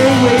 your way.